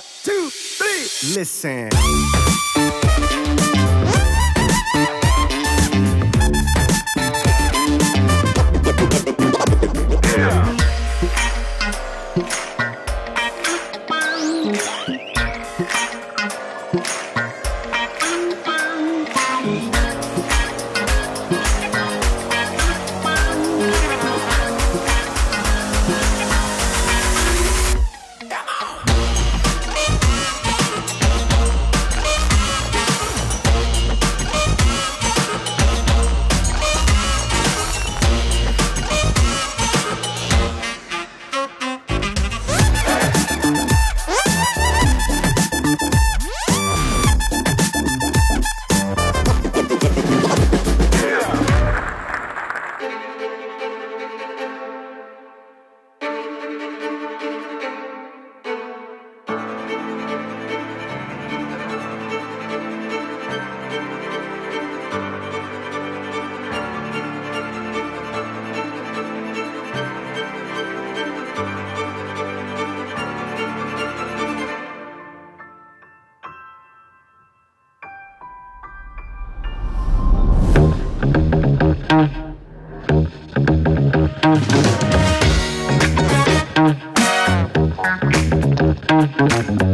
One, two, three. Listen. Thank